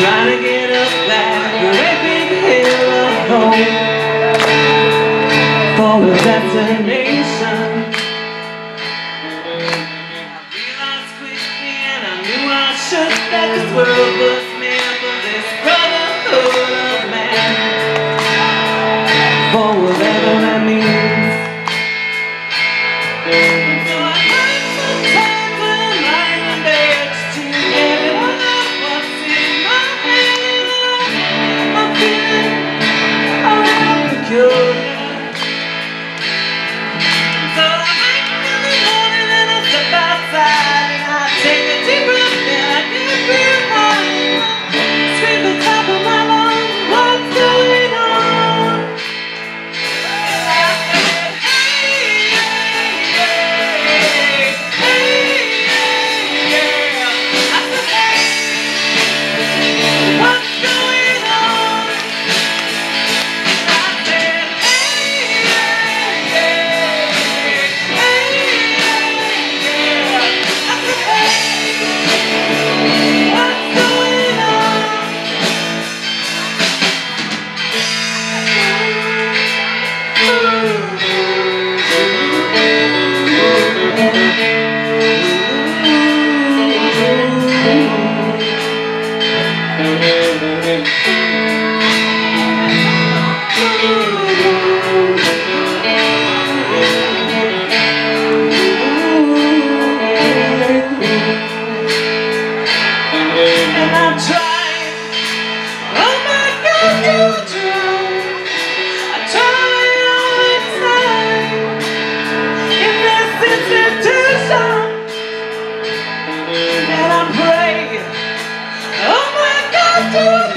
Trying to get For a I realized quickly and I knew I should let this world And I'm trying Let's do it!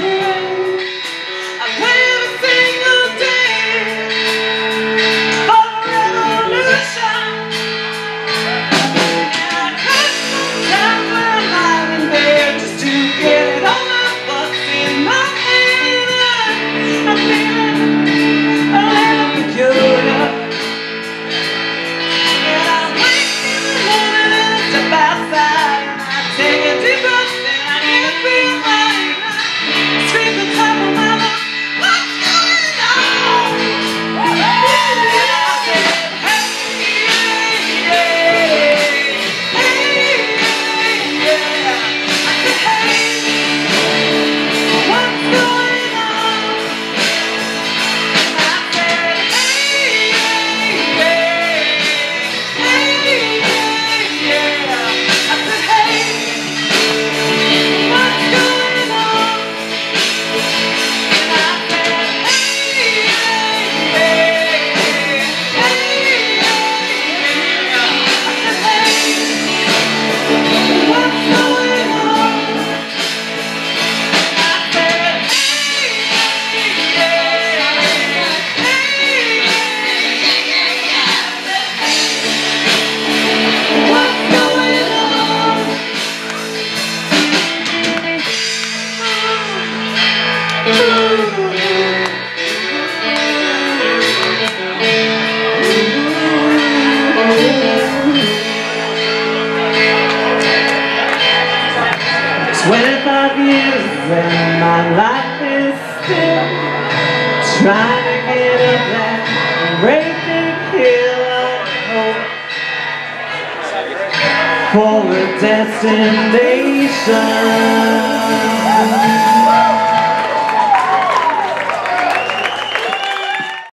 Twenty-five years and my life is still trying to get up that breaking kill of hope for a destination.